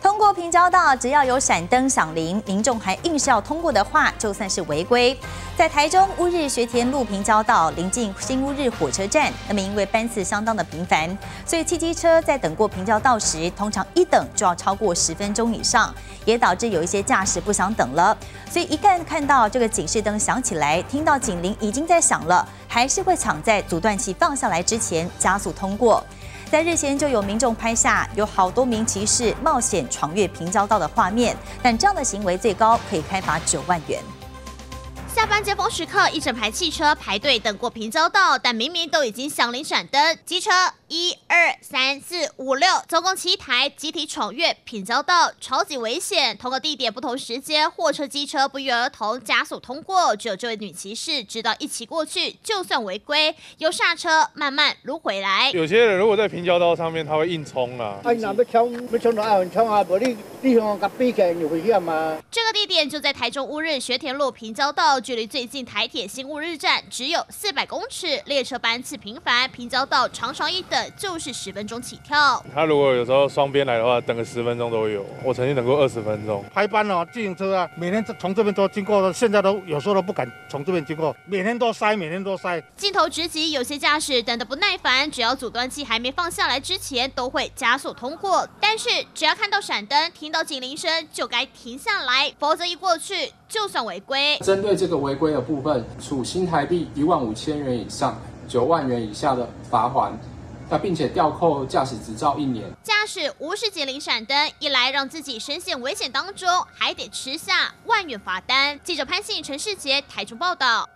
通过平交道，只要有闪灯响铃，民众还硬是要通过的话，就算是违规。在台中乌日学田路平交道临近新乌日火车站，那么因为班次相当的频繁，所以汽机车在等过平交道时，通常一等就要超过十分钟以上，也导致有一些驾驶不想等了。所以一旦看到这个警示灯响起来，听到警铃已经在响了，还是会抢在阻断器放下来之前加速通过。在日前就有民众拍下有好多名骑士冒险闯越平交道的画面，但这样的行为最高可以开罚九万元。下班接风时刻，一整排汽车排队等过平交道，但明明都已经响铃闪灯，机车一二三四五六，总共七台集体闯越平交道，超级危险。同个地点不同时间，货车、机车不约而同加速通过，只有这位女骑士知道一起过去，就算违规，又刹车慢慢撸回来。有些人如果在平交道上面，他会硬冲啊。啊，那要冲，要冲就爱冲啊，无你你向甲比起来就危险嘛。这个地点就在台中乌日学田路平交道。距离最近台铁新乌日站只有四百公尺，列车班次频繁，平交道常常一等就是十分钟起跳。他如果有时候双边来的话，等个十分钟都有。我曾经等过二十分钟。排班哦，自行车啊，每天从这边都经过，现在都有时候都不敢从这边经过，每天都塞，每天都塞。镜头直击，有些驾驶等得不耐烦，只要阻断器还没放下来之前，都会加速通过。但是只要看到闪灯，听到警铃声，就该停下来，否则一过去就算违规。针对这个。违规的部分，处新台币一万五千元以上九万元以下的罚款，那并且吊扣驾驶执照一年。驾驶无视警铃闪灯，一来让自己深陷危险当中，还得吃下万元罚单。记者潘信、陈世杰台中报道。